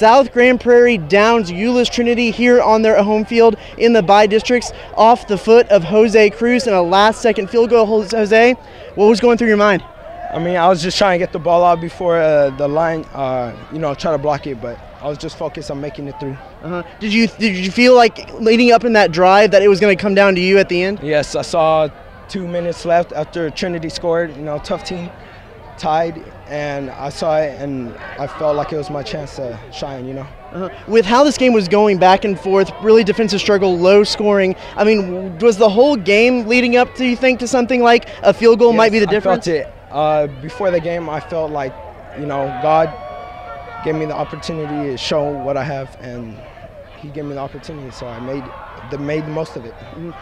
South Grand Prairie downs Euless Trinity here on their home field in the bi-districts off the foot of Jose Cruz and a last second field goal. Jose, what was going through your mind? I mean, I was just trying to get the ball out before uh, the line, uh, you know, try to block it, but I was just focused on making it through. Uh-huh. Did you did you feel like leading up in that drive that it was going to come down to you at the end? Yes, I saw two minutes left after Trinity scored. You know, tough team, tied, and I saw it, and I felt like it was my chance to shine. You know. Uh-huh. With how this game was going back and forth, really defensive struggle, low scoring. I mean, was the whole game leading up to you think to something like a field goal yes, might be the difference? I felt it. Uh, before the game, I felt like, you know, God gave me the opportunity to show what I have, and He gave me the opportunity, so I made the made most of it.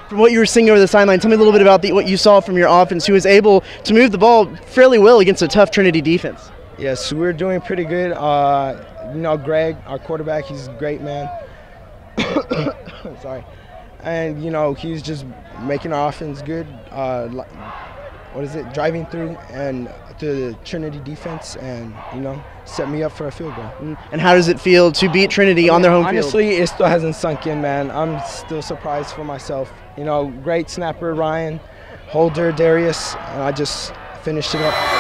From what you were seeing over the sideline, tell me a little bit about the, what you saw from your offense, who was able to move the ball fairly well against a tough Trinity defense. Yes, we're doing pretty good. Uh, you know, Greg, our quarterback, he's a great man. Sorry, and you know he's just making our offense good. Uh, what is it? Driving through and to the Trinity defense, and you know, set me up for a field goal. Mm, and how does it feel to beat Trinity on their home Honestly, field? Honestly, it still hasn't sunk in, man. I'm still surprised for myself. You know, great snapper Ryan, holder Darius, and I just finished it up.